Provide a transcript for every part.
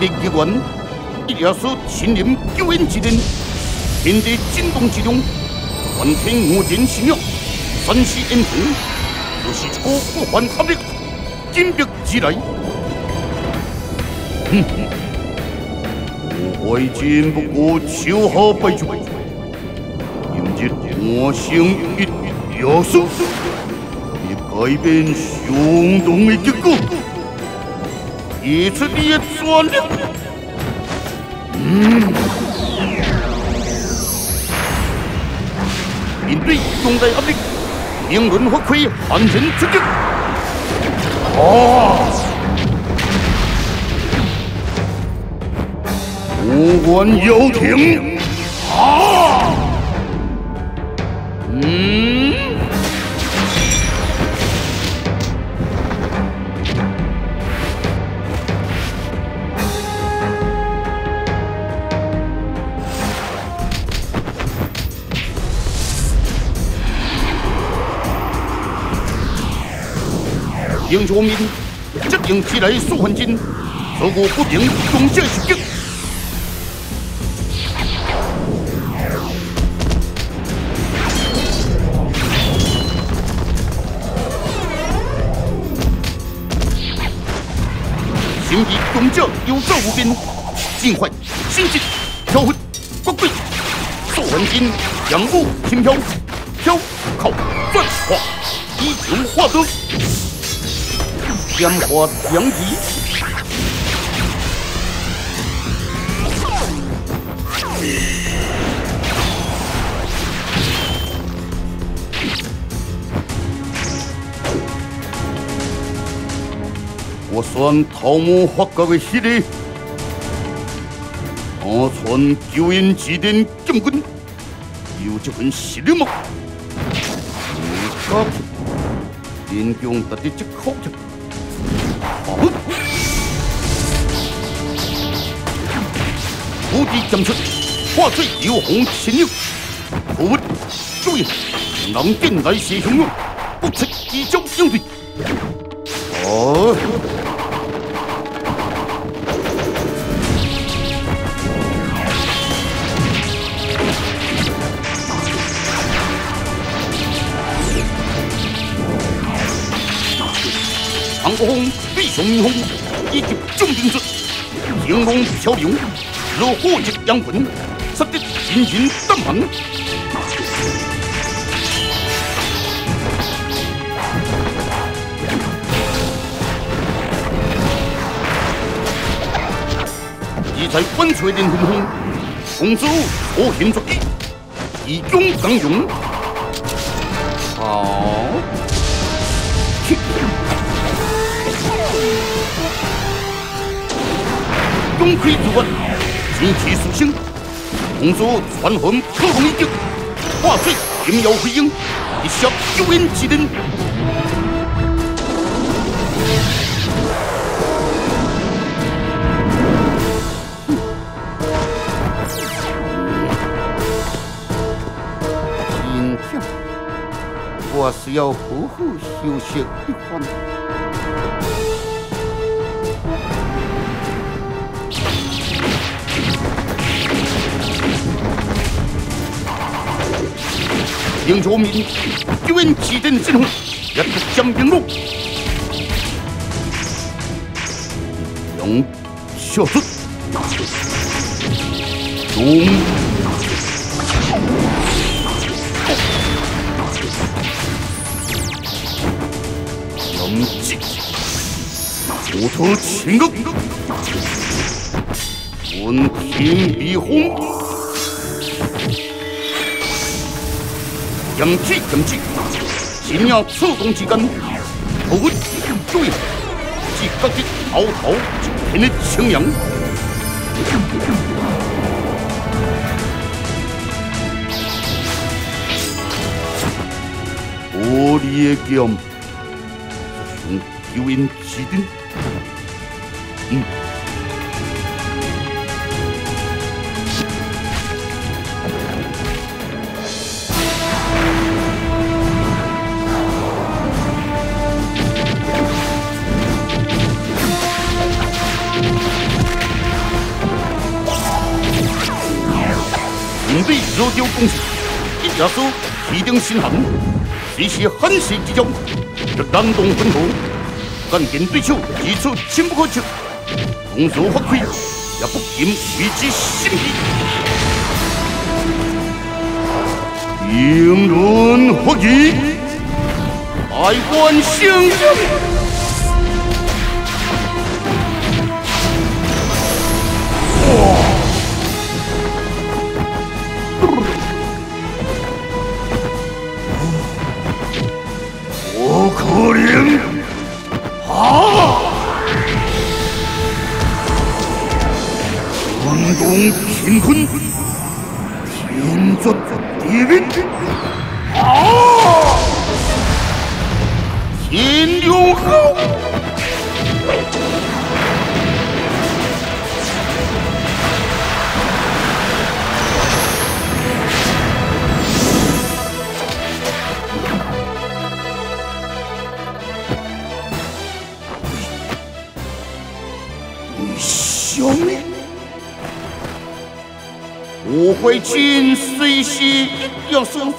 为民机关，一定是亲临救援之人，面对震动之中，全体无人信仰，山西烟尘，就是一个不还压力，金碧之来。哼哼，我怀真不过秋毫败竹，今日我生一要素，以改变相同的结果。提出你的专利。嗯，面对重大压力，英伦发挥悍然出击。啊！无关有停。啊！嗯。英雄民，执行起来数分金，如果不明，攻下出击。行敌勇者有招无边，尽快心急跳回国贵，数分金扬步轻飘，飘靠转化，一球化得。烟花扬旗，我算头目发觉的实力，我传九阴之巅将军有这份实力吗？你敢？连强达的这口气！无敌将出，化水流红千鸟，不问注意，能定来势汹涌，不测一招应对。哦，唐国峰、李雄明峰以及重兵术，形龙骁勇。如火炙阳魂，杀得人人胆寒。你在温泉连风中，公主火行作揖，以勇刚勇。好，勇魁如问。天气属性，公主传魂破风一击，化水天妖飞鹰，一笑九阴之人。今天。我是要好好休息一番。英雄民，救援起点之中，一个将兵路，用小子，用用计，虎头青龙，闻天必轰。将计将计，心要出动之间，不会注意，即刻的滔滔一片的青阳。玻璃的剑，从九阴之巅，嗯。对热调攻势，一加速提定心寒，随时狠势击将，这感动奋斗，敢跟对手一处轻不可及，动作发挥也不禁为之心悸。英伦合击，爱观星星。可怜啊！关东乾坤，天作地命啊！天永厚。兄我会紧随时一要手，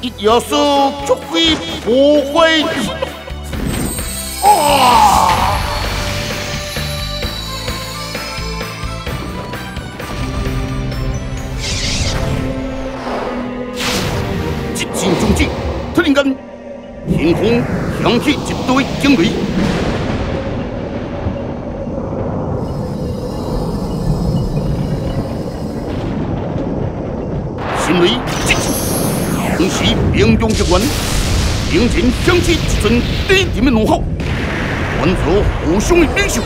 一要手就会不会啊！急进中进，突然间，天空响起一堆惊雷。心雷击出，同时兵中之官，迎前响起一阵低沉的怒吼，唤作虎兄的领袖。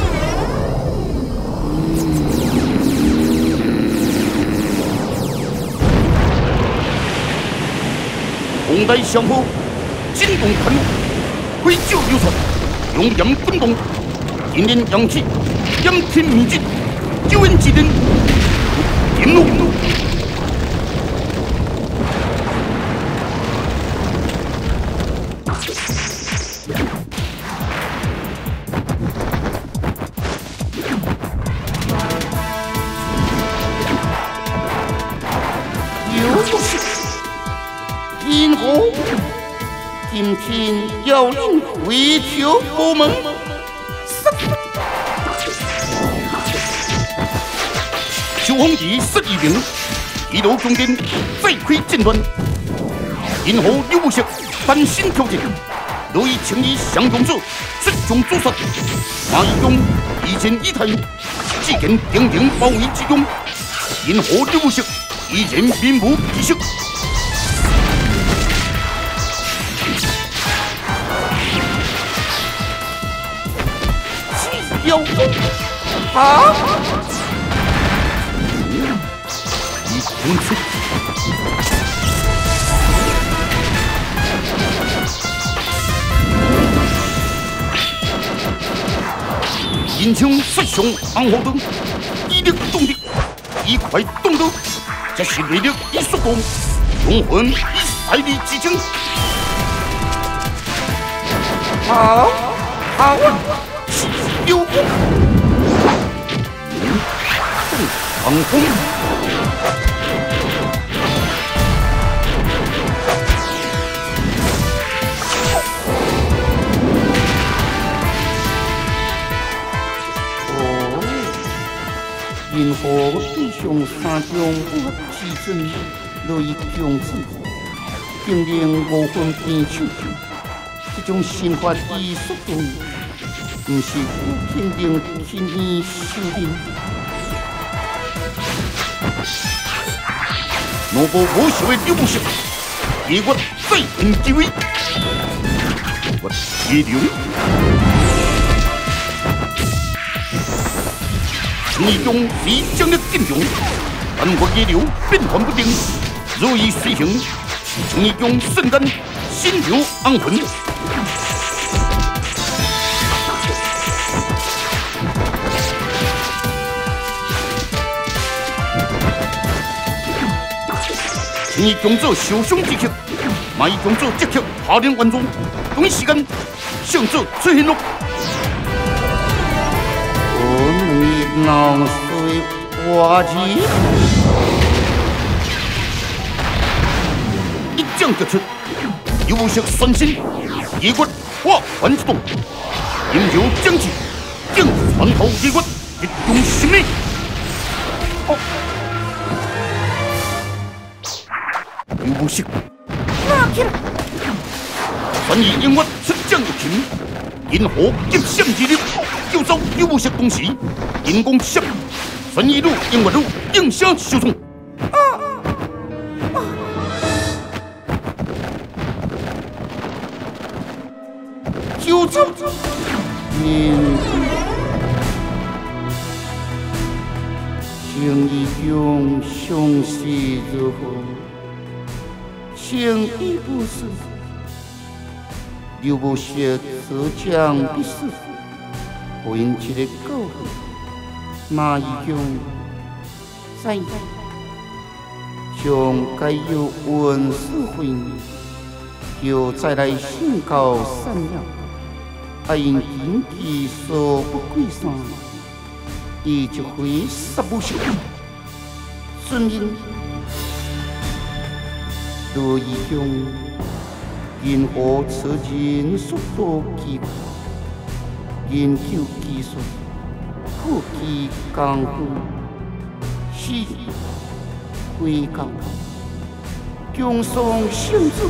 红带相扑，惊动天怒，挥酒流传，用焰滚动，引领阳气，仰天秘境，九阴之顶，天怒。今一路中间再开阵乱。今后刘不息单身挑战，乐意请以相公者率众诛杀。马义勇以前一退，只见定定包围之中。今后刘不息以前面目必色。有啊！英雄杀雄昂虎灯，一力动力，一块动刀，这是内力一速攻，雄魂以赛力之精。好，好啊！有功，长风，因何弟兄三中不齐身，乐意将之，定令无分边手，这种心法已速度。不是肯定天意修定，若不无视为刘不息，以我再拼机会，我铁定。你中必将的进攻，但我野流变幻不定，如意随行，你中瞬间心流安魂。你强者受伤之刻，卖强者即刻下令完成。同一时间，胜者出现了。风雨闹水花急，将决出，有识孙心，一骨化万之动，引诱将气，将穿透一骨，一中心力。有识，我去了。孙义引我出将入侵，因何急险之力，就遭有识攻袭，因攻险，孙义路引我路应声受冲。就走，面情义中相思如何？情义不死，刘伯学自将必死。婚姻的狗马义雄在将该有文书婚，又再来宣告三了。阿因经济所不归上，伊就会杀不休。孙英，罗义雄，因何此人速度奇快，研究技术，普及功夫，是归高，江上行走。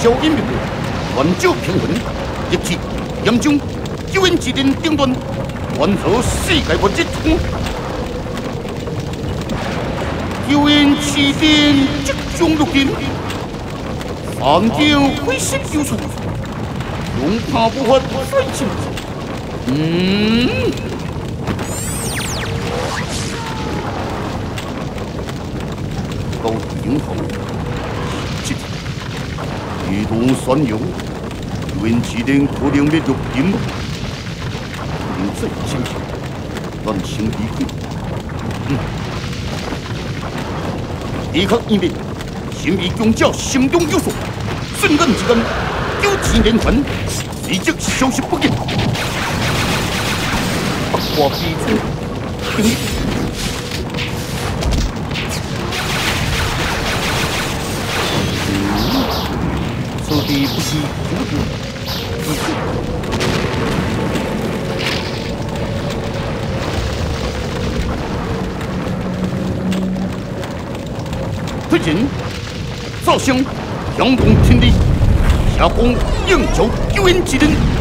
小英明，乱酒平魂，一气严重，救援指令顶端，完成世界末日冲，救援指令即将入侵，三将灰心救出，恐怕无法再进。嗯，高英豪。移动算用，运气令可能灭入金，有这心情，咱先离开。嗯，立刻应变，神秘强者心中有数，瞬间之间，九气连环，立即消失不见。八卦飞出。地不息，无主，推进，造声，响动天地，下攻应招救援之人。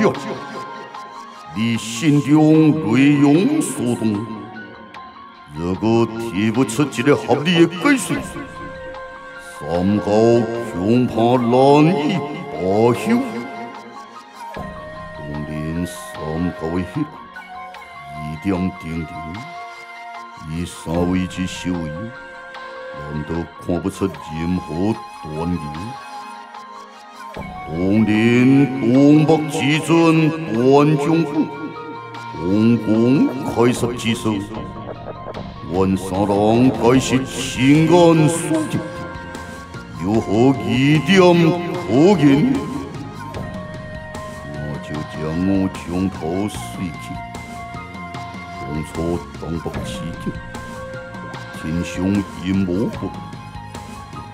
破教，你心中内容所动，如果提不出一个合理的解释，三高恐怕难以罢休。当年三高的血一点定定，以三位之修为，难道看不出任何端倪？当年东北之尊段将军，公公开杀之手，阮三郎该是亲眼所见，有何疑点可言？我就将我枪头碎去，当初东北之境，天上阴谋不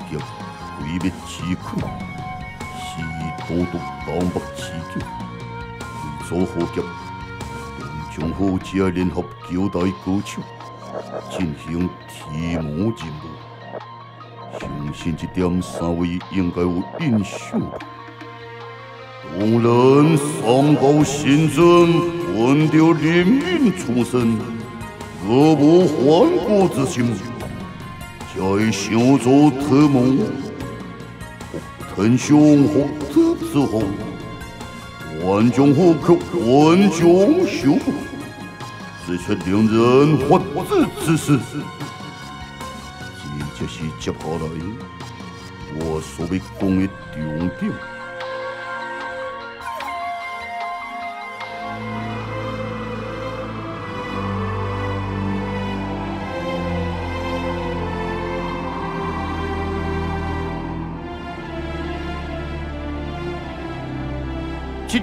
劫毁灭之苦。孤独东北奇境，为做好劫，将好加联合九代高手进行提摩任务。相信这点三位应该有印象吧？当然，三宝先尊闻着人民出身，若无反国之心，才会想做特谋。很凶狠之后，万将火却万将休不，这却令人发指之事。这就是接下来我所要讲的重点。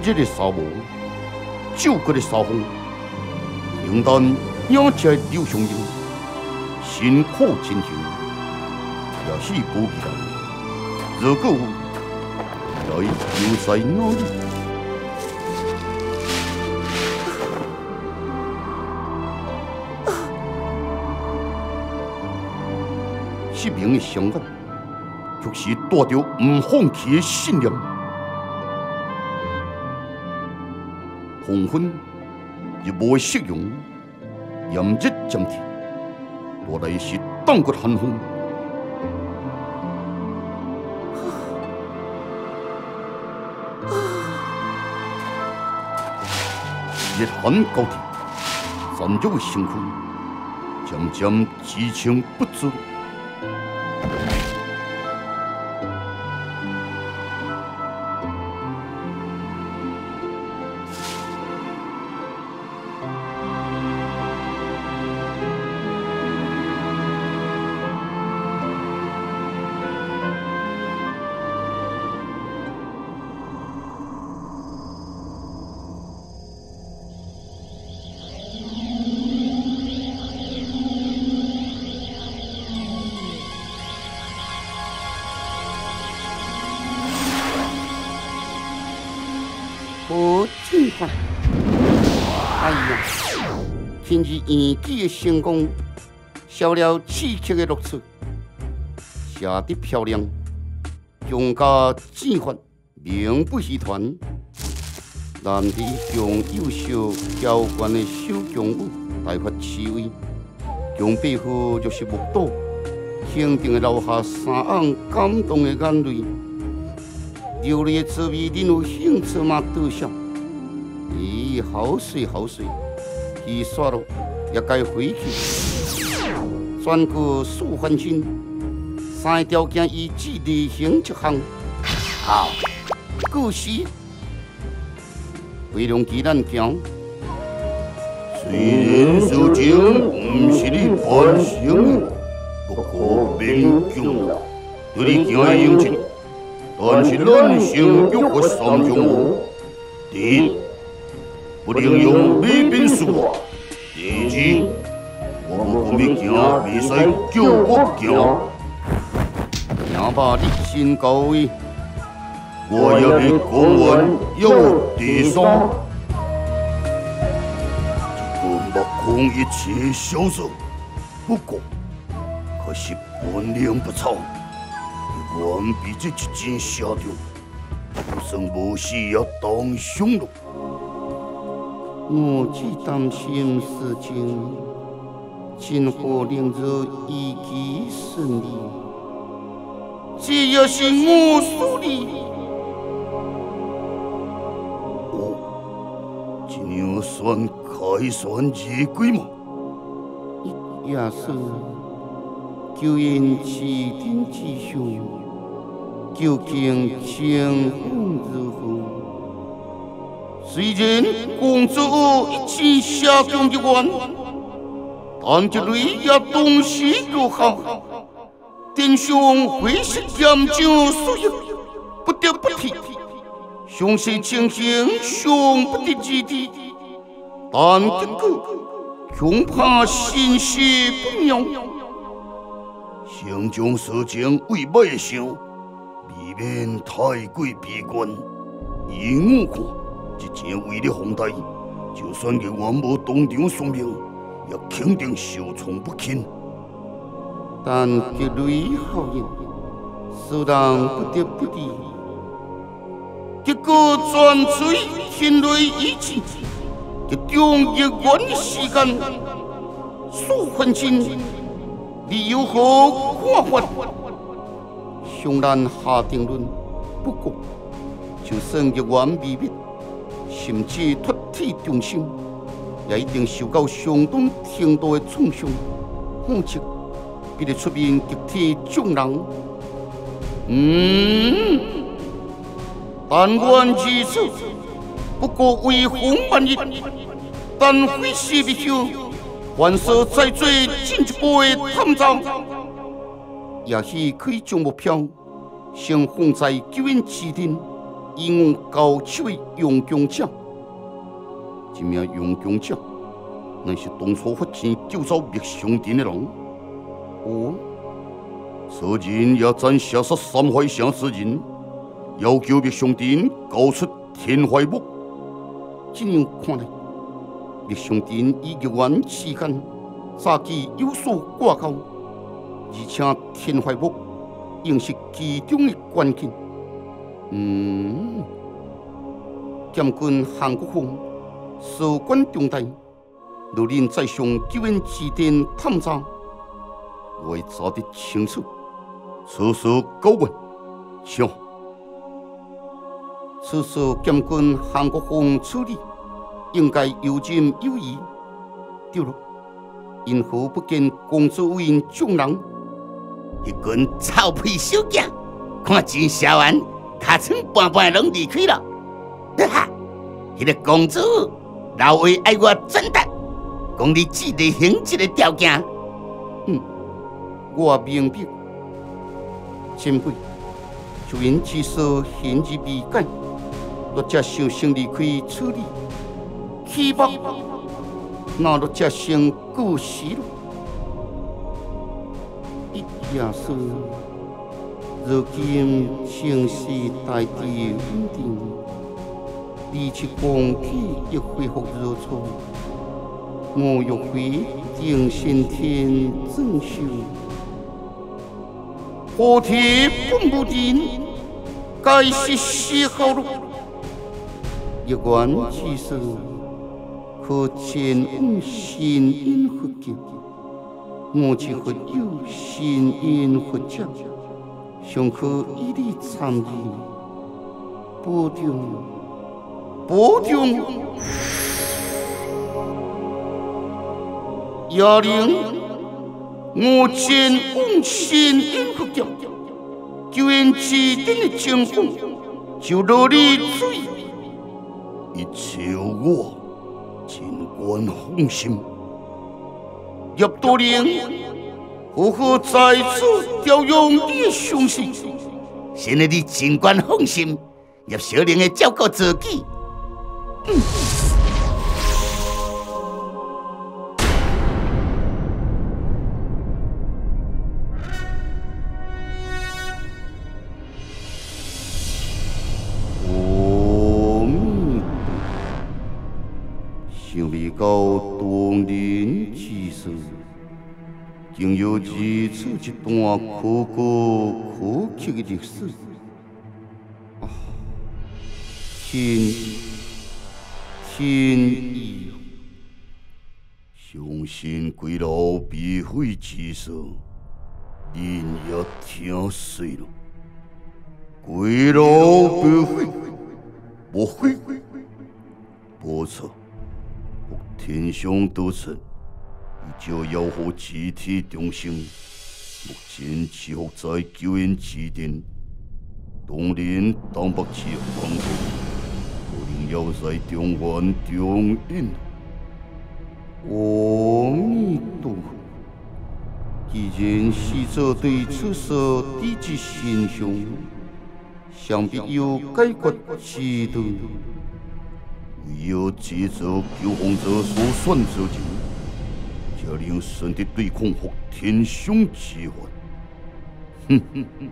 日的沙漠，九个的沙风，应当仰起刘雄英，辛苦前行，也是不必然。如果要留在哪里？失明的相反，就是带着不放弃的信念。黄昏亦无适用，炎日将天，我来是当国寒风，日寒高天，山中的星空渐渐激情不足。演技的成功，消了刺激的乐趣，写得漂亮，强加技法，名不虚传。难题向优秀教官的小强武大发慈悲，强背后就是目睹，肯定会留下三行感动的眼泪。流泪的滋味，你有兴趣吗？多少？咦，好水好水，去耍了也该回去。转过数分钟，三条件一致例行一项。好，故事。为龙基咱行。虽然事情不是你本性，不过勉强对你行的应承，但是咱先约个三种哦。第一。不能用美兵术法。第二，我们不必行，必须救国行。行吧，你先高位。我要你公文有第三。这个目空一切销售，不过可惜本领不错。完比这一件下中，就算无死也当凶了。我只担心事情今后能够一举顺利，这也是我所理。哦，今年算开算日鬼吗？也是，就因齐天之上，究竟清风如何？虽然公主一起下江一万，但这雷也东西如好？殿上会是严正所以不得不提。详细情形尚不得知的，但这个恐怕心事不妙。心中事情未必想，未免太过悲观。以我看。一件为了皇帝，就算给王母当场送命，也肯定受宠不轻。但这雷效应，使人不得不提。结果全随天雷一起，这中一关的时间，数分钟，你有何看法？向咱下定论。不过，就算一完秘密。甚至脱体重生，也一定受到相当程度的创伤。况且，必得出面集体众人。嗯，但愿如此，不过为防万一，但非是必修，还说再做进一步的探查，也许可以将目标先放在救援基地。因高手的勇强者，这名勇强者，乃是当初发钱救走灭上殿的人。哦，此人也斩下杀三坏城之人，要求灭上殿交出天怀木。这样看来，灭上殿已用完时间，早期有所挂钩，而且天怀木应是其中的关键。嗯，将军韩国锋守关重大，如令再向救援基地探查，我查得清楚，此事告问，请。此事将军韩国锋处理，应该有情有义。对了，因何不见公主为众人？一群臭屁小将，看钱烧完。卡村半半拢离开了，哈！迄个公主老为爱我转达，讲你只得行这个条件。嗯，我明白。前辈，就因此说行之未改，我才想先离开处理。希望那我才先过时了。一夜是。如今城市大地稳定，地气空气亦恢复如初。我欲回定先天正修，何天本不定，该是时候了。一元之事，可见我心因佛境，我只会有心因佛教。上可一力参与，保重，保重。亚玲，我前往新英国教，救援基地的情况就如你所言，一切我尽管放心。叶多林。我何在此调用你的雄心？现在你尽管放心，叶小玲会照顾自己。阿弥陀想未到竟有如此一段可歌可泣的历史啊！天，天意，相信鬼佬必会之事，人也听碎了。鬼佬不会，不会，不错，天上都成。就要和集体中心，目前持伏在救援基地，东林东北区防空，可能要在中原中印。阿弥陀佛，既然死者对此事低级心胸，想必有解决之道。唯有接着救亡者所选之情。要令神的对抗和天凶之患，哼哼哼！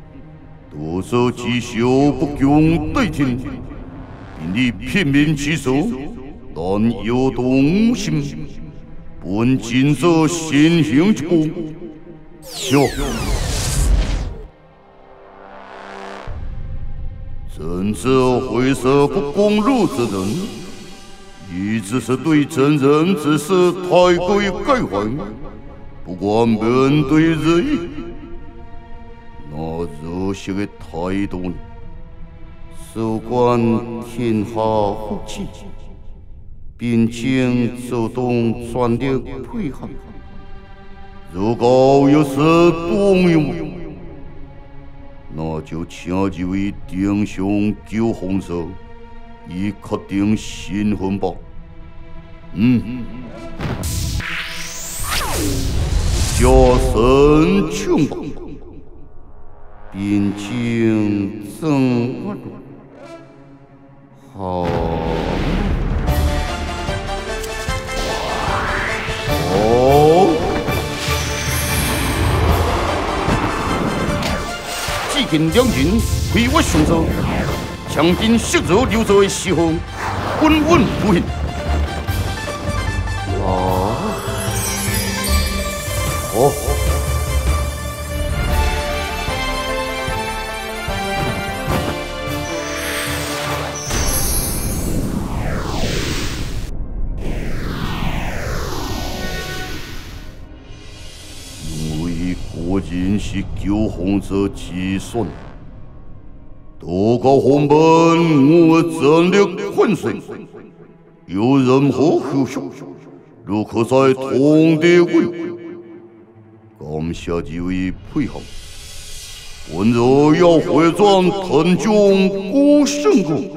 多少之修不共戴天，并以片面之手，但有动心，本今者先行一步。笑，真这灰色不公路之人。一直是对真人之事太过于介怀，不管面对日益，那热血的态度，事关天下福气。并请自动全力配合。如果有事动用，那就请这位丁兄救红色，以确定身份吧。嗯，加身请吧，并请赠我好。哦，只见两人挥我双手，强兵削弱留作的西方，稳稳不行。哦，哦。因为果然是救红者之孙，多个红本我全力粉碎。有任何后续，如可在同地会。感谢这位配合。本若要回转腾中古圣宫，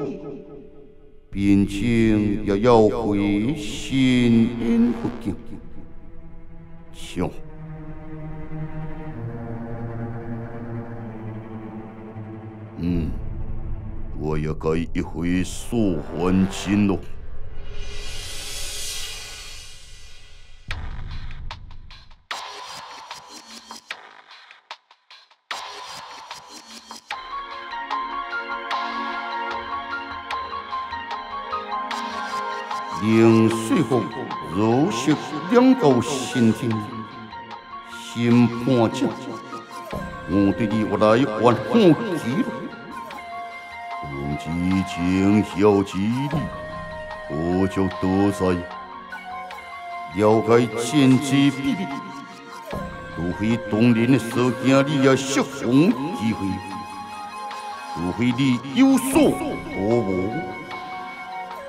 并且也要回新恩福境。请。我也该一回速还清了。令水火如食两道心田，心盼着我对你我来还好记录。用之前晓之理，何足多哉？了解前之秘密，除非当年的所见你也识风机会，除非你有所多无。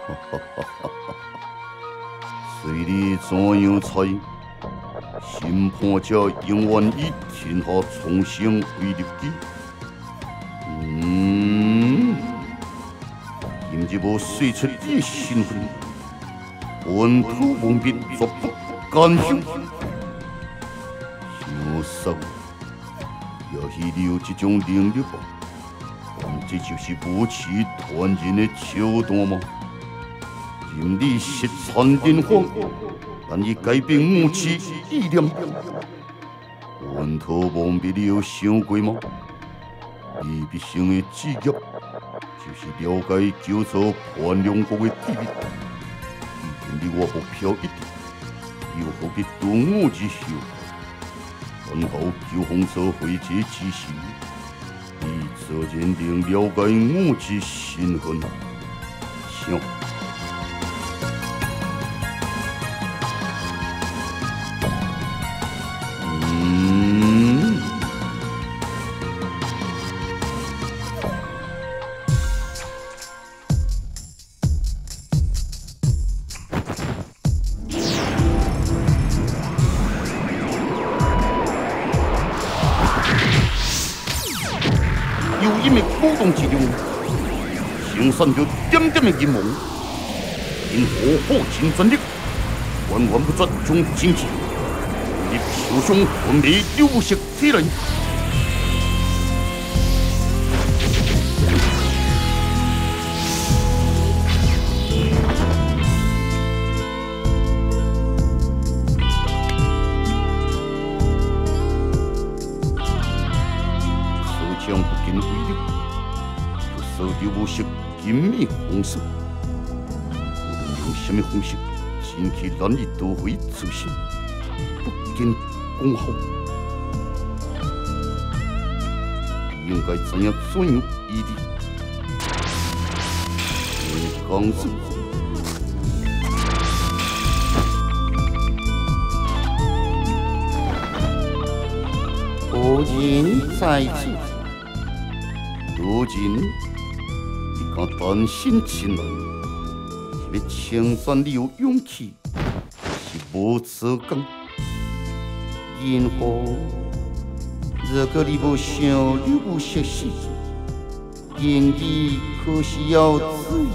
哈哈哈哈！随你怎样猜，审判者永远以天下重生为立基。无说出你身份，本土蒙蔽，绝不甘心。想杀我，也许你有这种能力吧？这就是武器团人的手段吗？任你失残人荒，难以改变武器意念。本土蒙蔽，你有想过吗？你毕生的志业，就是了解九州盘龙国的地理。既然你我目标一致，又何必动我之手？然后九红色会这之时，你自然能了解我之身份。行。生产着点点的阴谋，因火火尽全力，万万不绝将经济，你受伤魂力流失体内。么方式，前期难以夺回自身，不见功效。应该怎样怎样异地？为刚子。夫人在此，如今你敢担心前来，是要清算你有勇气，是无资格。因何？如果你无想你无熟悉，言语可是要注意。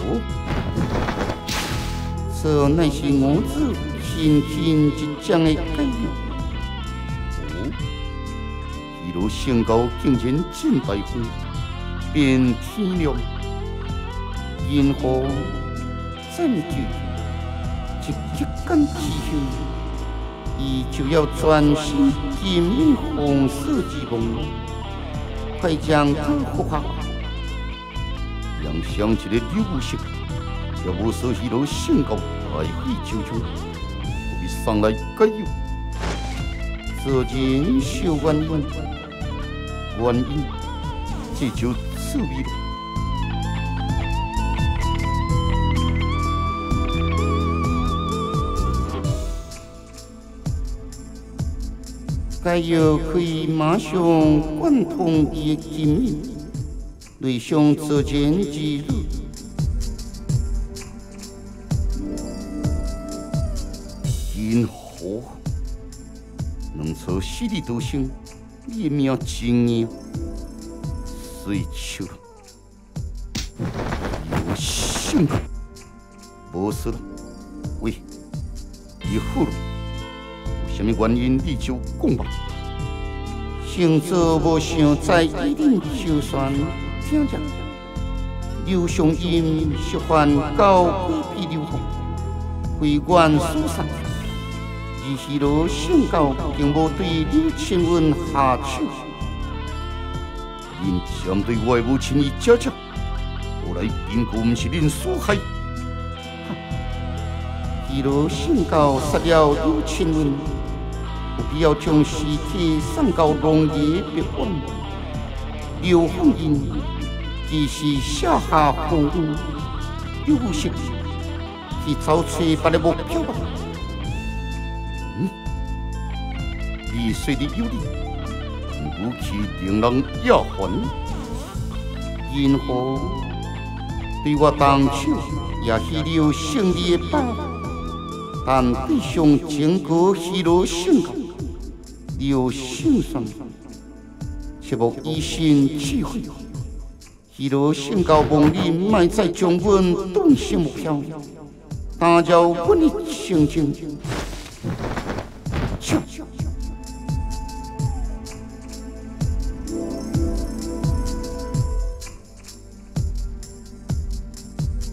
哦，这乃是我子轻轻一将的改良。哦，一路升高竟然进大风，变天亮。因何占据一极干气候，伊就要专心经营红色之梦，快将它复活。让想一个流星，也无说迄路升高大飞九重，不必上来解忧。这人小原因，原因这就此味该药可以马上贯通伊的经脉，内伤自然之愈。因何能从死里逃生？你命真硬，水手有性格，无事了。喂，以后了。什么原因？你就讲吧。行者无想在一定就算听着。刘雄因是犯高规避流通，回关疏散，而是罗性高并无对刘青文下手。因相对外无情义家家，后来并不是恁所害。一路性高杀了刘青文。不必要将尸体送到龙爷别馆。刘凤英只是下下风雨，有时去找找别的目标吧。嗯，你说的有理，武器定能压还。因何对我当手也是留胜利的把握，但对上经过许多性格。有心酸，却无一心智慧。许多性高梦里埋在将阮顿心目标，打扰阮的心情。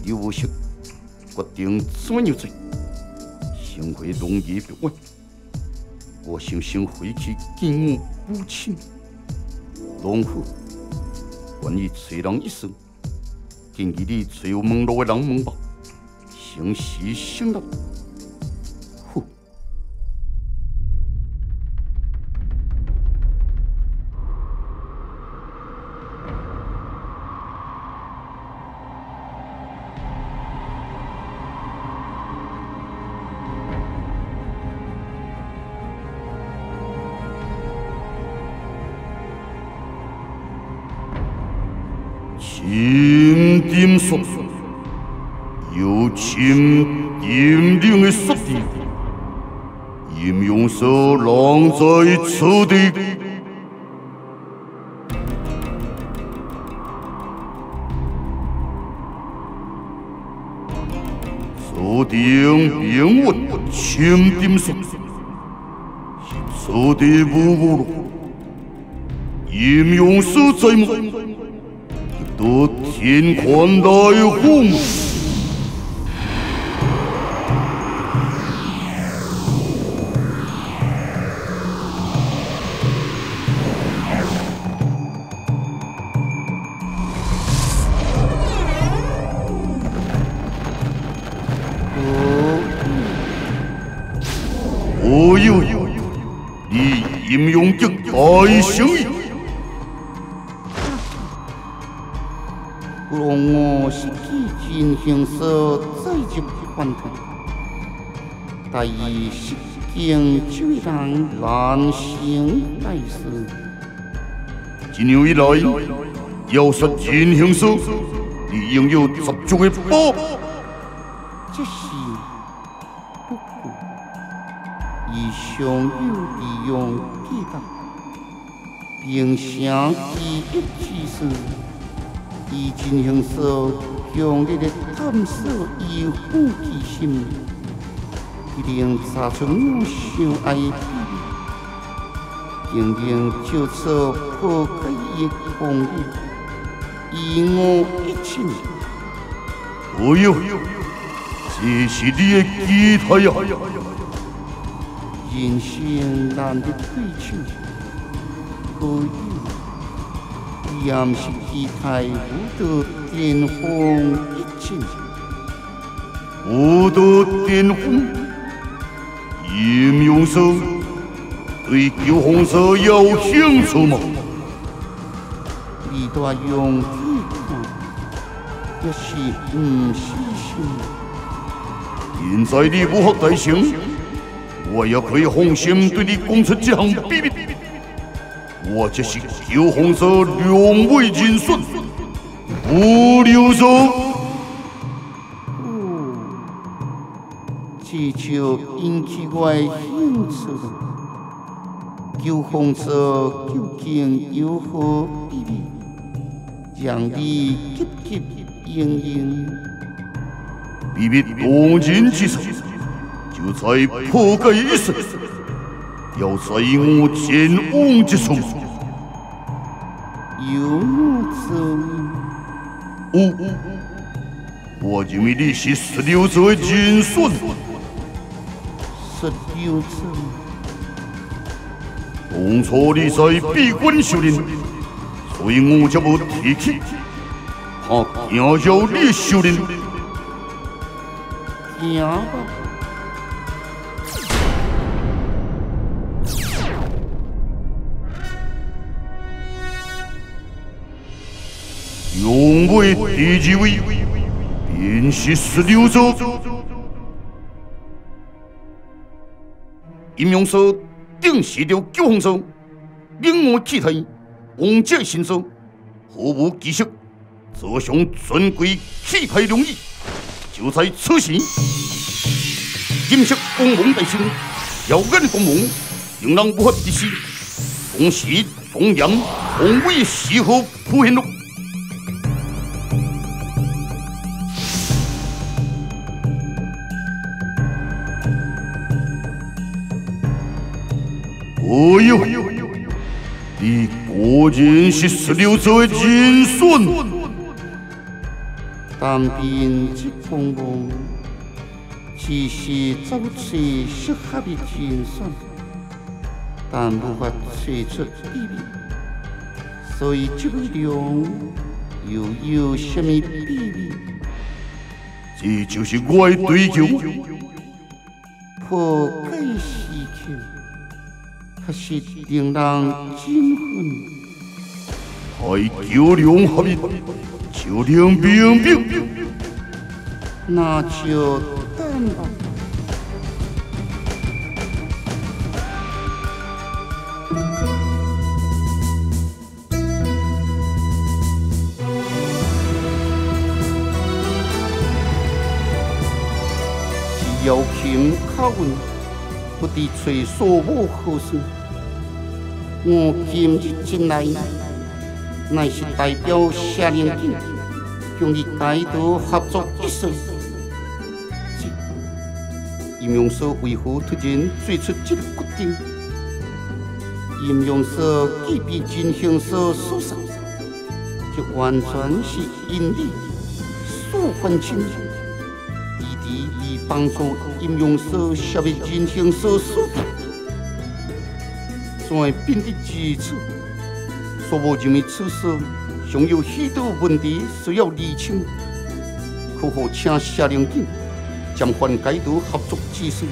刘无锡决定怎样做？先回龙爷别问。我想先回去见我母亲。龙虎，愿意找人一生，建议你找有门路的人问吧。详细省了。阴阳手狼在此地，锁定平稳，金点说，此地无误，阴阳手在目。得天宽大宏。哦阳极大生意。我是去进行所再入凡尘，但以失敬罪人难行大事。今日以来，要说进行所，你拥有十足的是不过以上有利用记得，并想记忆之时，以进行所强烈的探索与好奇心，一定查出我想爱的秘密，竟然就此破解伊的攻略，以我一切。哎呦，这是你的期待呀！人生难得对手，可有也是期待不得巅峰一战。不得巅峰，阴阳师对九红色有兴趣吗？你大用去看，也是唔死心。现在你无法大胜，我也可以放心对你讲出这项秘密。我这是九红色两位人选，不留手。哦，这就引起我的兴趣了。九红色究竟有何秘密，让你急急营营？秘密当然之上，就在破解一时，要在我前往之处。有我之命，哦，我认为你是十六岁人选。十六之命。当初你在闭关修炼，所以我才无提起，怕惊扰你的修炼。行吧，永为第二位，便是十六州。阴阳师定是了九红手，另外其他王者新手，毫无技术，坐上尊贵气派龙椅。就在此时，金色光芒大盛，耀眼光芒令人无法直视。同时，中央宏伟时候出现了。是十六岁人选。但凭这光芒，只是找出适合的人选，但无法找出秘密。所以这位龙又有什么秘密？这就是我的追求。破解事情，可是令人振奋。太九龙合一，九龙冰冰。那就等吧。是姚琴拷问，不知吹所无何事。我今日进来，乃是代表夏令警，向你解读合作一事。阴阳师为何突然做出这个决定？阴阳师既被真行师所杀，就完全是因你所分清。弟弟以帮助阴阳师消灭真行师所做，在并的基础，所无认为此事尚有许多问题需要厘清，可否请下令警？将换解读合作之事，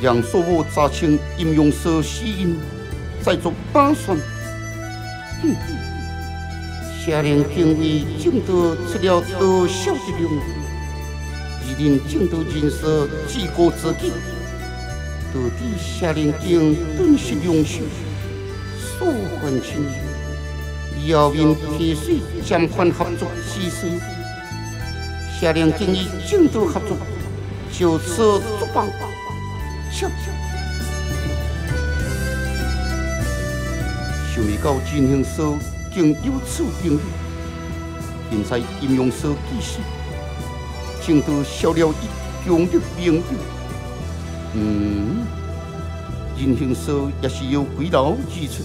让所有查清阴阳师死因，再做打算。夏令评为正道出了多少的量？一令正道人士自顾自己，到底夏令经本是良心，所还清，姚明提水将换合作之事。下令建议政都合作，就此作罢。笑。想到金行社竟有此定律，现在阴阳社继续，政都消了一强的朋友。嗯，金行社也是有鬼佬之出，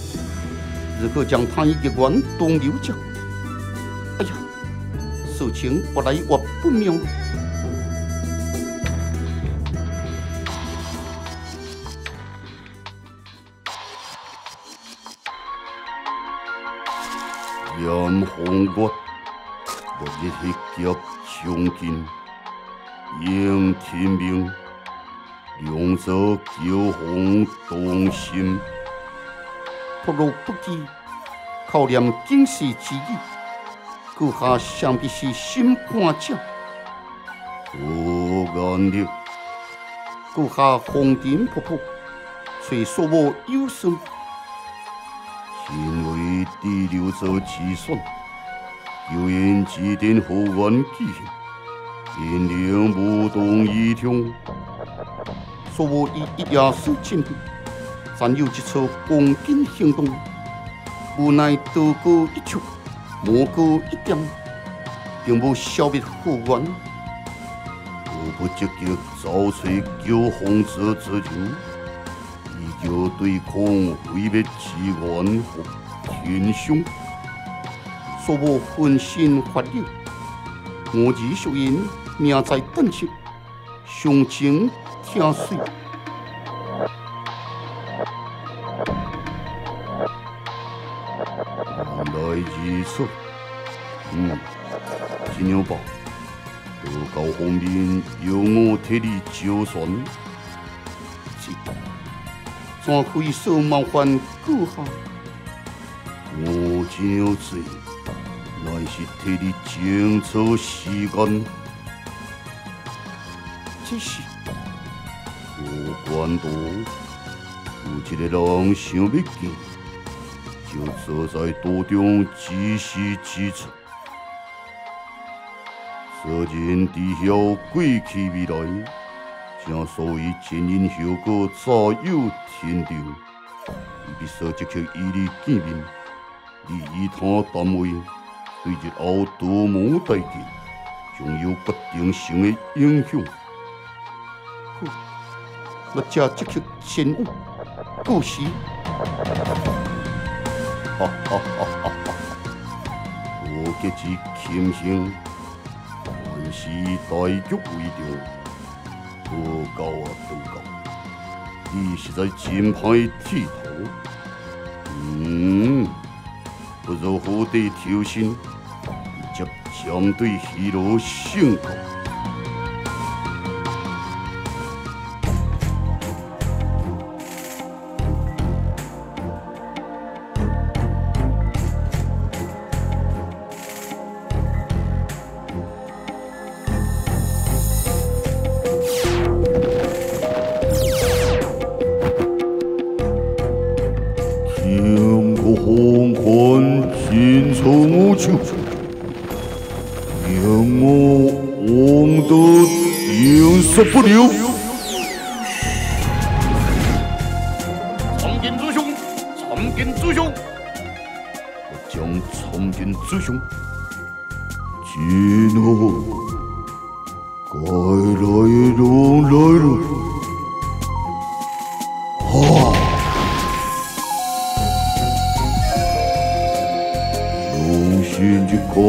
如何将他一关东流江？哎呀，事情越来越不妙。炎红月，落日迄劫冲劲，应天命，两手交锋动心，不露不羁，考量警示之意，阁下想必是审判者。无眼力，阁下风尘仆仆，虽说无有损。因为地流所计算，有因指定后援举行，引领无动于衷，所无以一夜所进步，暂有一处攻坚行动，无奈多过一处，莫过一点，并无消灭后援，我不积极造水救洪者之人。就对抗毁灭之源和天凶，所无分身乏力，我只属因命在等息，胸情听水。原来如此，嗯，金牛宝，得到方面由我替你就算。怎可以受冒犯阁下？我就知，乃是替你争取时间。只是，不管多，有一个人想要见，就坐在道中指示之处。此人知晓过去未来。正所谓前因后果早有天定，伊必须即刻与你见面，以以他单位对日后多谋大计，将有决定性的影响。我家即刻前往，故事。哈哈哈哈哈！我结之庆幸，万事大局为重。多高啊，多高！你是在金牌剃头？嗯，不如虎地挑衅，接相对虚弱性格。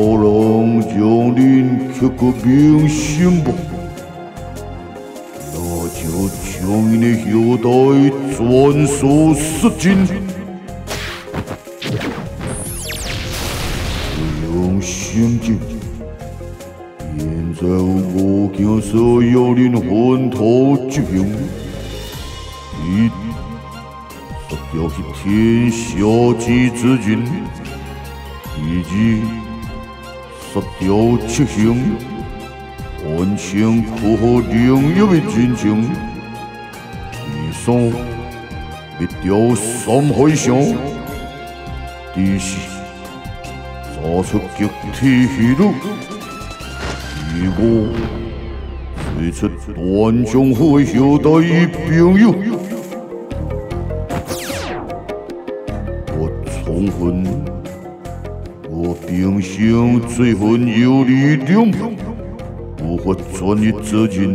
心的可能将您刻个明心吧。那就将你的后代全数杀尽，用心经。现在我将所有人魂头执行，一杀掉是天下之之人，以及杀掉七雄，完成符合荣誉的进程。提三灭掉三海象，第四做出极体戏路，第五推出段中虎的后代与朋友。我重婚我平生最恨有力量，无法转移责任，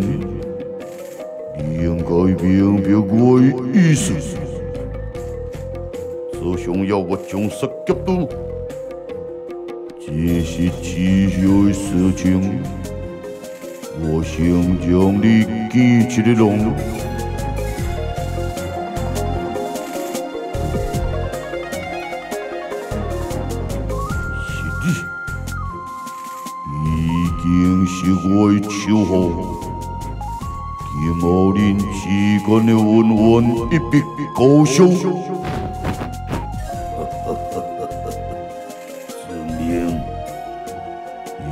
你应该明白我的意思。只想要我将杀劫到。这是之后的事情，我想将你记起来。为秋风，今后恁之间的恩怨一笔勾销。证明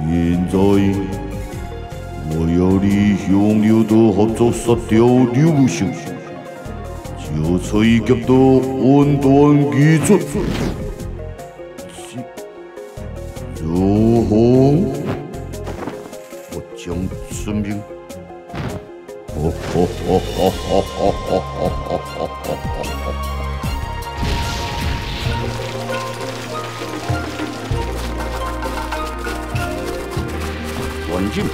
现在我要你向刘德合作杀掉刘武雄，就此结束恩断义绝。相敬，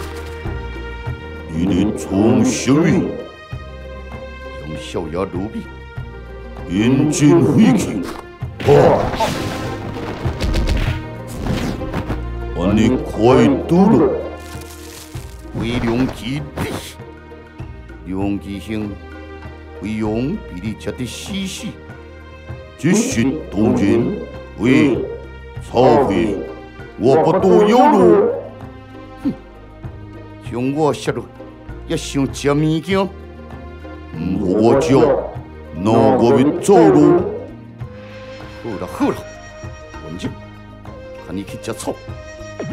与您从相遇，用小牙奴婢迎进会厅，啊！我你快多了，为龙吉必，龙吉兴，为龙比你吃的细细，只需多人为，曹丕，我不多有路。凭我实力，也想吃物件，我就拿我们走路。好了好了，文静，喊你去吃草。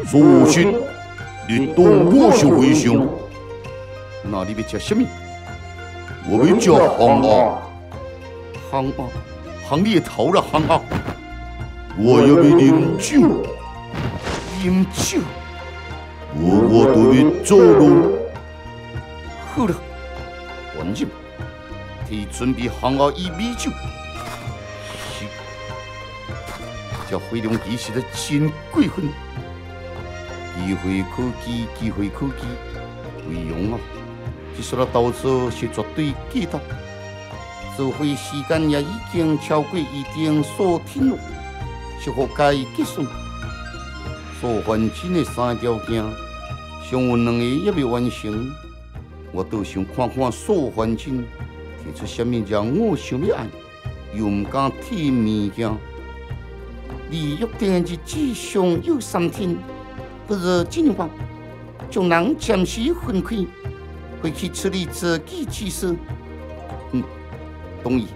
苏洵，你懂我是为兄，那里要吃什么？我们叫行啊，行啊，行你头了行啊！我要被饮酒，饮酒。我五队员遭遇火炉，赶紧替伊准备防火衣、啤酒、食食。即飞行器是在真贵妃呢？起飞客机、起飞客机飞往啊，即所了到处是绝对激荡。起飞时间也已经超过一定数天了，是互该结束。数分钟的三角架。尚有两个也未完成。我倒想看看所还清提出什么让我想要爱，又唔敢提物件。离约定日子尚有三天。不如今晚将人暂时分开，回去处理自己之事。嗯，同意。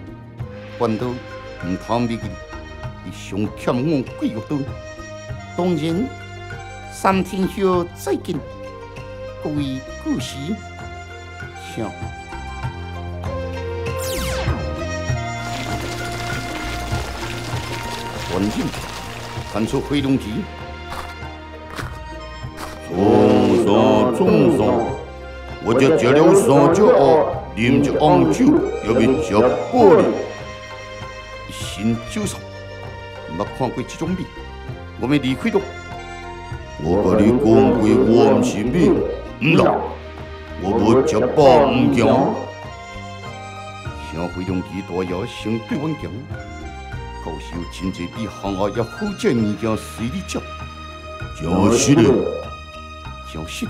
反倒唔贪美的，你想欠我几个多？当然，三天后再见。各位故事，想。环境，看出飞龙机。中山，中山，我这吃了三只鸭，啉只红酒，又要吃玻璃。新酒厂，没看过这种米，我们离开了。我跟你讲过，我唔是米，唔啦，我不吃饱唔惊。像飞龙旗大要相对稳强，高手亲自比行下要好这物件随你吃，就是了。消息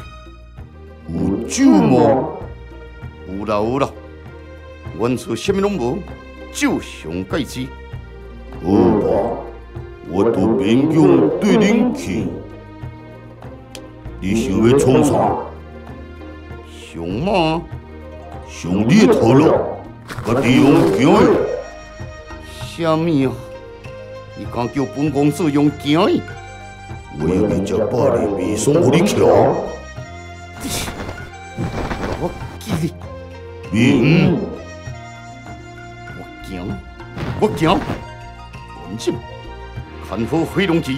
有酒吗？有啦有啦，阮厝什么拢无，酒上盖之。好吧，我都勉强对恁去。你想要创啥？熊吗？兄弟头落我弟用劲什虾米啊你敢叫本公子用劲我要你这巴黎必送我的枪我给你你嗯。我顶我顶文件看透飞龙江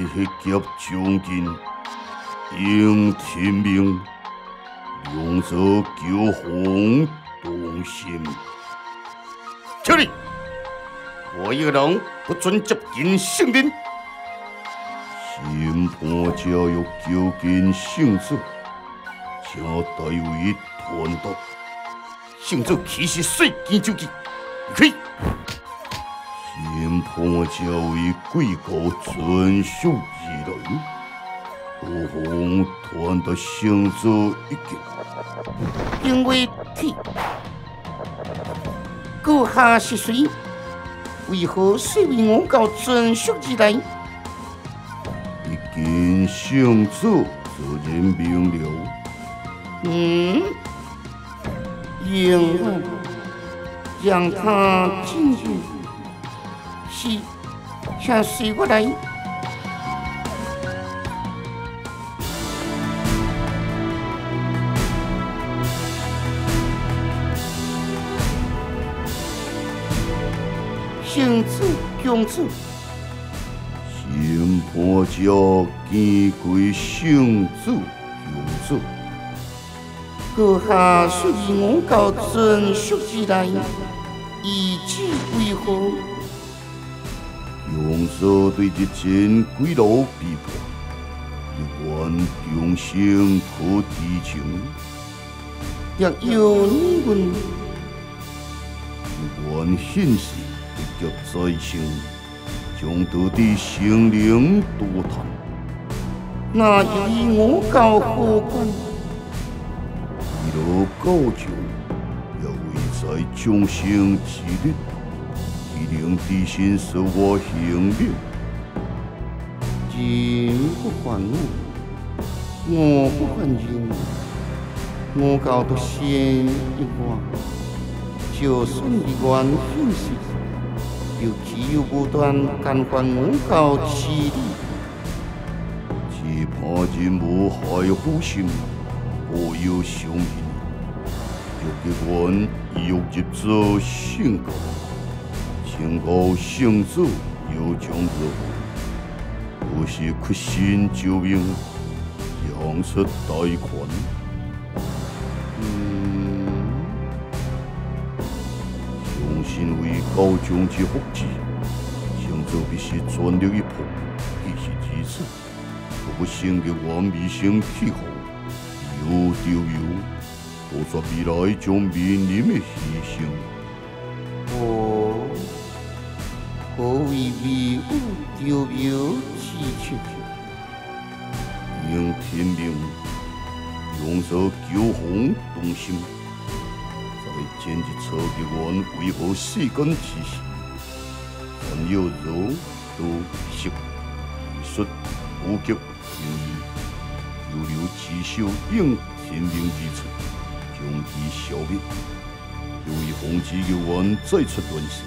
日去劫将军，应天命，用手救红动心。这里，我一个人不准接近圣人。审判教育究竟圣子，请代为传达。圣子其实水见就见，可以。审判教为贵国遵守之人，不妨传达圣子一件。因为天，阁下是谁？为何水为我教遵守之人？见圣子自然明了。嗯，应让他进去。是，请随我来。圣子，公子。审判者见归圣子用子，阁下虽我教遵守之来，意志为何？用手对一前鬼佬逼迫，一愿众生可知情，若有你问，一愿现世不劫再生。将得的心灵多谈，那就以我教何关？一路高就，要为在众生之力，以令地心使我行命。人不还我，我不还人。我教的先一万，就算一万现世。又岂有不断干犯我教之理？只怕人无害虎心，何有相应？若结阮欲入做圣教，请告圣子有将之，不是屈身救命，扬出大权。因为高中之福祉，上座必须全力以赴，必须支持。若不成就完美性气候，有就有，多说未来将面临的牺牲。哦，何为未有就有支持？应天命，用手九红东心。今日初结缘，为何四根之时？凡有柔、道、术、艺术、无极、兵役，有留持守应天命之处，将其消灭。有为红之结缘再出乱世，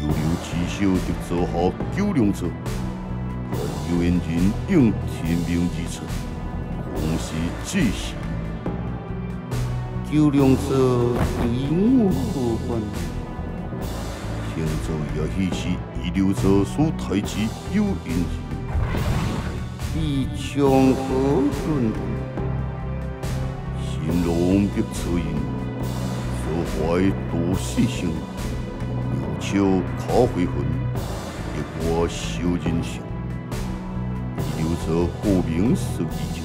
有留持守得做好九良者，但有缘人应天命之处，红是至时。九良者对我何关？天作也许是遗留者所太之有因你从何论？心龙必出因，所怀多细心，有求考回魂，一过修人性。留者过名是一情。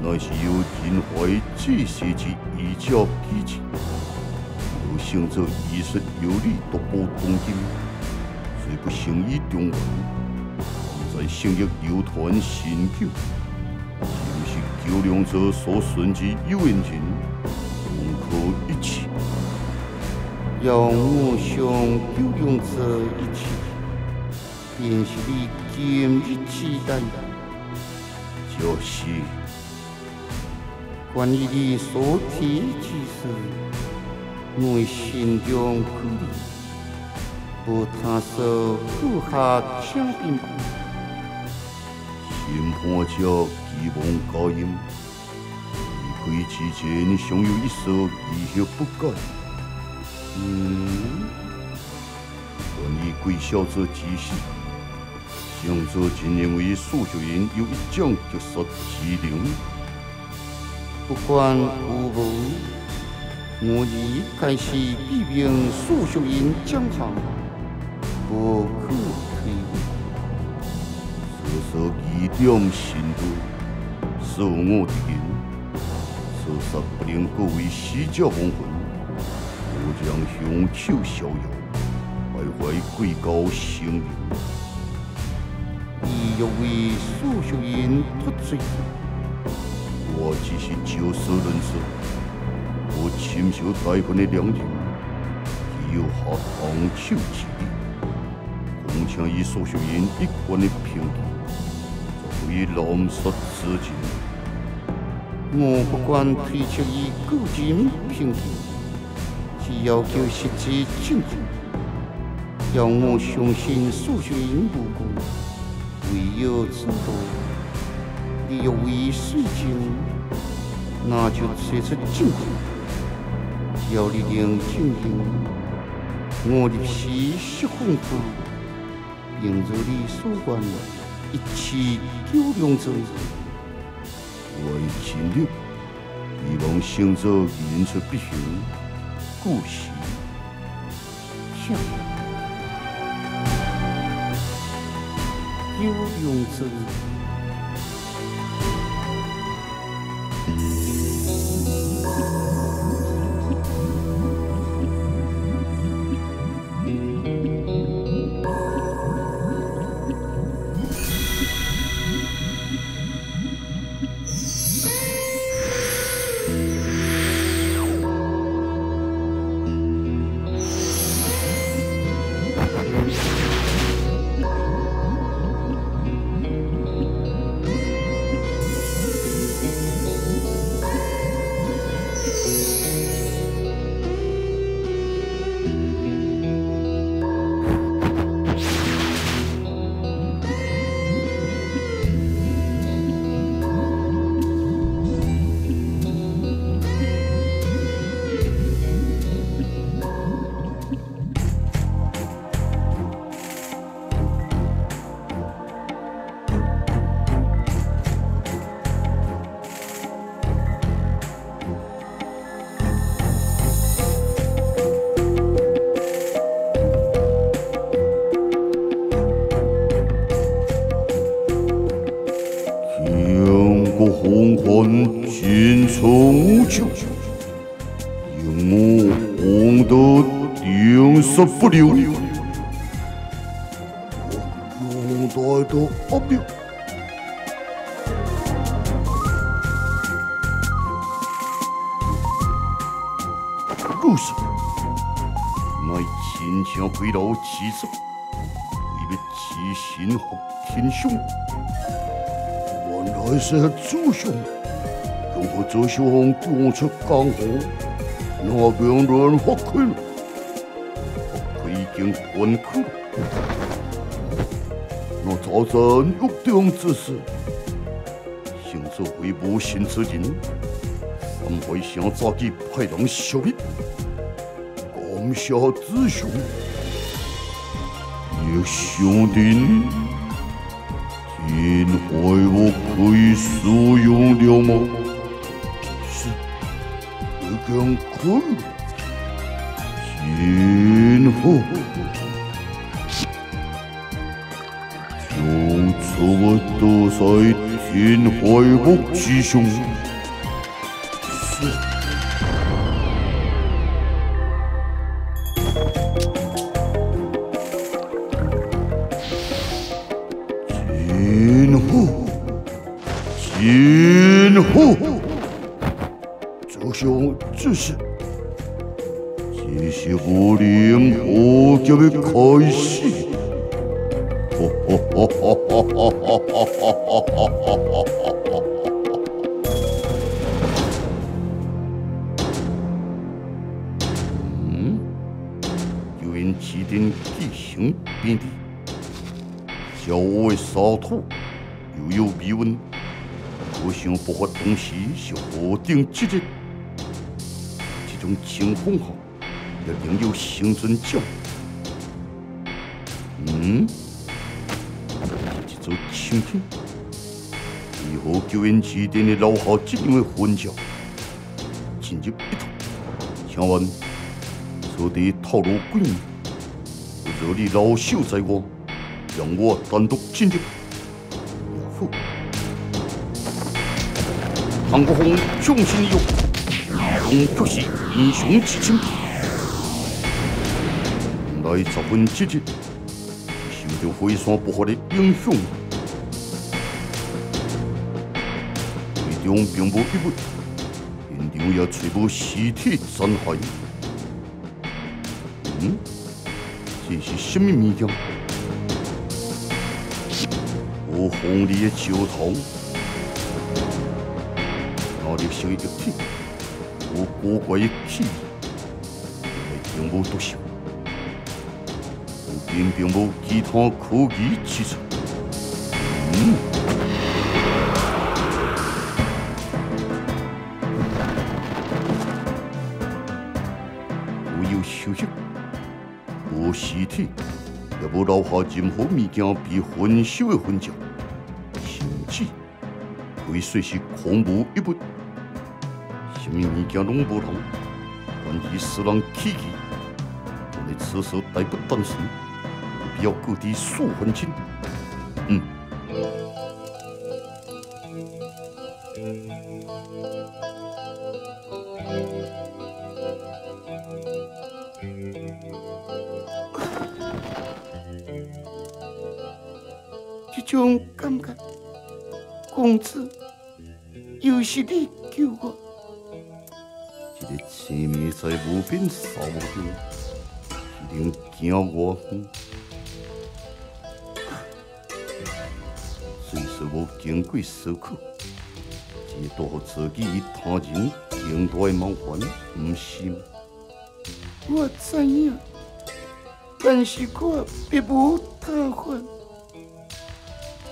乃是有人怀这些之依照机制，有性者艺术有理独步东京，虽不胜于中原，在性欲流传深久，就是九良者所存之有缘人，共可一起。要我向九良者一起，便是你今日期待，就是。关于你所提之事，我心中苦虑，不他说阁下请便。审判者期望高音，离开之前尚有一丝遗憾不改。嗯，关于贵小者之死。上座真认为苏秀英有一种特殊之能，不管有无，我已开始批评苏秀英讲行，不可退回。此说疑点深度，是我的人，此事不能过为虚假蒙混，我将凶手逍遥，败坏贵高声名。你要为苏秀英脱罪，我只是就事论事。我亲手带婚的两人，只有下堂手之力，共请以苏秀英一贯的评价，作为滥杀之罪。我不管推出以个人评价，只要求实际证据，要我相信苏秀英无辜。唯有之道，你要为水晶，那就切出证据。要你能证明我的皮是红发，并如你所愿，一起九龙州。我已尽力，希望行者引出必行，故事像。有用说。不留，我用代的阿表，故事。乃秦腔回老七色，为了齐心和天兄，原来是祖兄，如果祖兄攻出江湖，那边人发亏了。经魂去，那造成狱中之事，行者会无心之人，三会想早起派人消灭，攻下子兄，也兄弟，今回我可以使用了吗？是，已经可以。今后，在天怀木之上。就因指定地形变地，小屋为沙土，又有逼问，我想不发东西是何等积极，这种情况下。也另有行尊教，嗯，一座青天，以后救援起点的留下这样的痕迹，进入一头，请问此地套路诡秘，若你老守在我，让我单独进入，也好。唐国峰忠心义勇，却是英雄之称。来十分积极，受到火山爆发的影响，会中并无一物，现场也全部尸体残骸。嗯，这是什么物件？有锋利的石头，哪里生一个体？有古怪的气味，并无毒性。因并无其他可疑之处。嗯，留下任何物件被焚烧的痕迹，甚至可以说是空无一物，什么物件拢无同，关于使人起疑，我们此时逮不当时。要各地数分清。你救我。一个前面在无边沙漠中，一定惊我。无经过思考，只多自己与他人更大的麻烦，不是吗？我知影，但是我别无他法。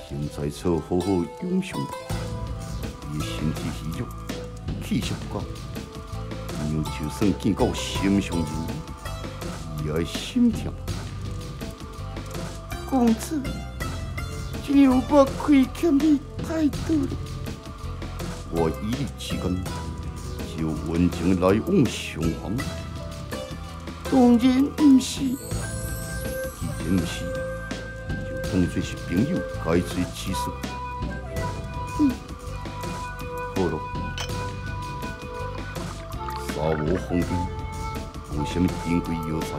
现在做好好养伤，以身体虚弱，气血不够，又就算见到心上人，也会心疼。公子。只有我亏欠你太多了。我一日之间就温情来往相逢，当然不是。既然不是，就当作是朋友该做之事。沙漠荒地无什么珍贵药材，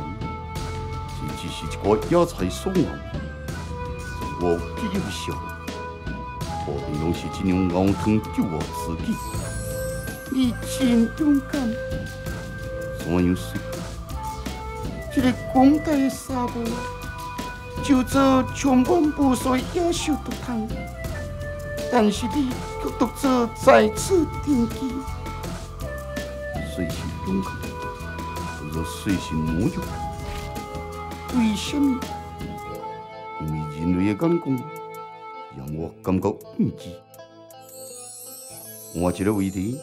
这只是一个野菜所养。我记忆的时候，我平拢是这样熬汤救我自己。你真勇敢。怎样说？这个广大的沙漠，就这充满无数野兽毒汤，但是你却独自在此定居。又虽是懦弱，为什么？因为人类的眼光让我感觉不值。换一个问题，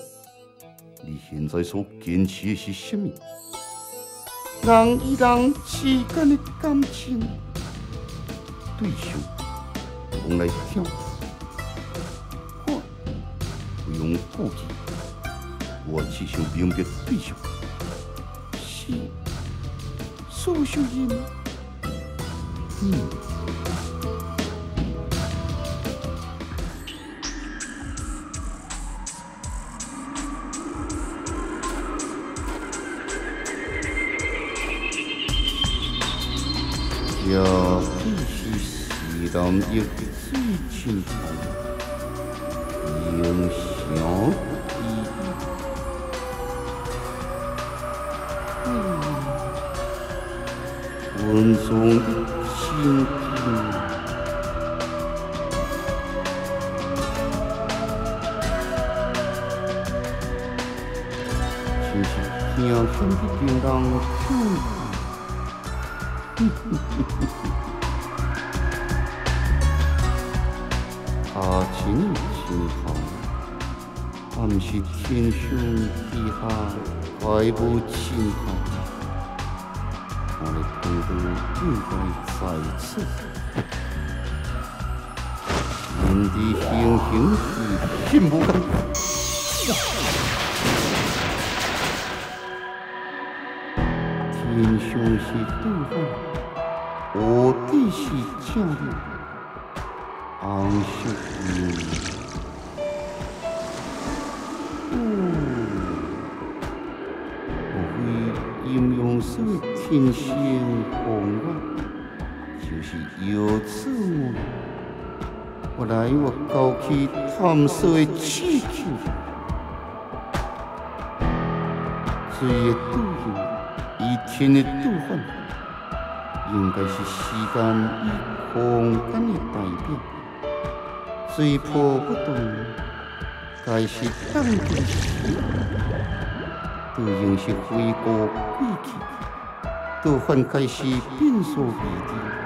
你现在所坚持的是什么？人与人之间的感情，对象从来听，我不用顾忌，我只想明白对象是所有人。嗯。要必须适当一个最清楚，影响温中清静，清晰听身的叮当声。他情情好，俺是天上地下怪不清好。我的同胞应该在此。人的行刑是心不甘，天上是杜汉，我地是正人，红色人。阴阳师天性红，是有此物。我来我高去探索的刺激，水的渡人，以天的渡换，应该是时间与空间的代表。水波不动，该是当地。都应是回过归去，都还开始变数未定。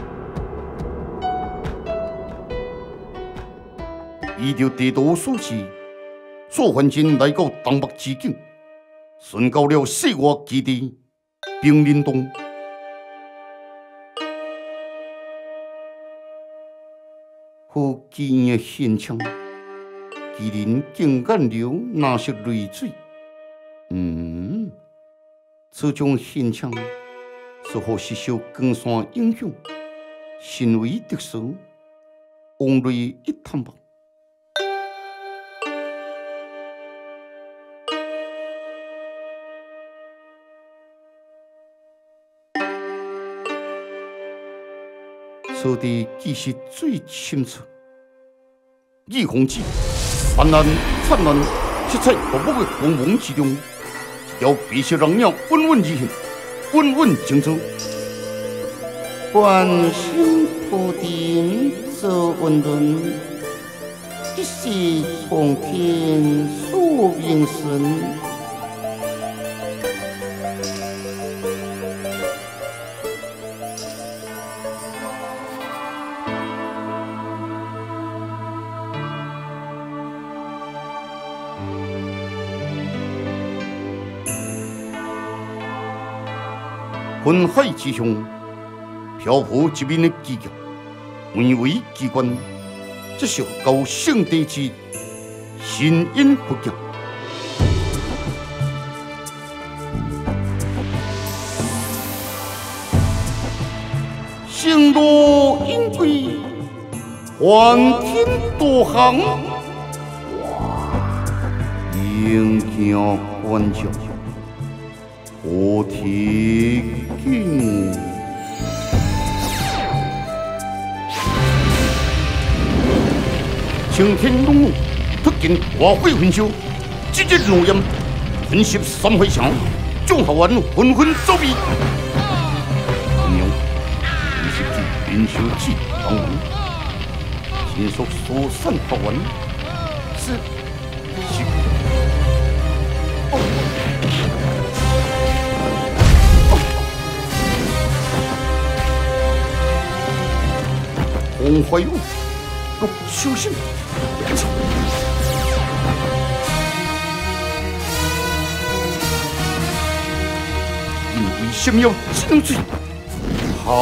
依照地图所示，朔凡军来到东北之境，顺到了四外基地兵林洞。附近的现场，吉林竟敢流那些泪水。嗯，此种现场。是何吸收江山英雄，身为特殊，往内一探吧。此地其实最清楚，义红旗泛滥灿烂，七彩勃勃的光芒之中，要必须让鸟稳稳而行。稳稳清楚，关心土地做温润，一时从天数名顺。云海之上，漂浮一面的机甲，巍巍机关，这是高圣地之神隐不见。星罗阴归，幻天多行，应将观照，何天？青天龙雾，突见华贵焚烧，直接怒焰吞噬三海城，众豪汉纷纷走避。同样，二十级焚烧器当门，迅速疏散豪汉。是红花路，陆秋生，因为什么要进去？好，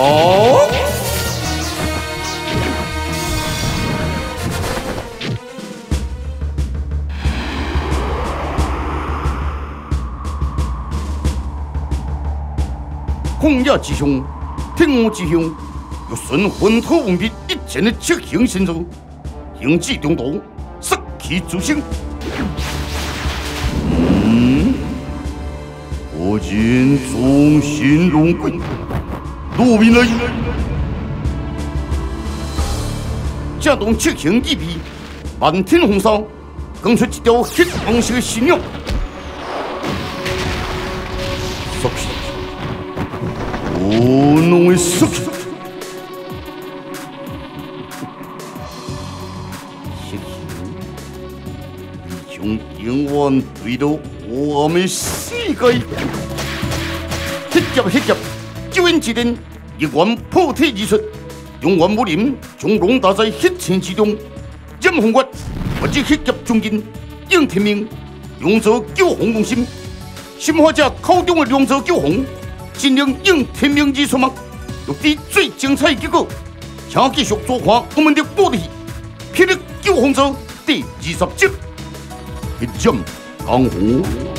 红叶之兄，天我之兄。又顺混土文笔一前的执行神助，行迹中途，杀气助兴。嗯，我今忠心龙贵，路兵来，这动执行一笔，满天红烧，更出一条黑黄色的新娘。杀，我弄的杀永远对到我们世界。迄集迄集，救援之人一元破体而出，永远武林将龙打在血尘之中。任鸿月或者迄集中间应天命，勇者救红公心，心怀者口中的勇者救红，尽量应天命之所望，录制最精彩结果。请继续收看我们的播戏《霹雳救红者》第二十集，一战江湖。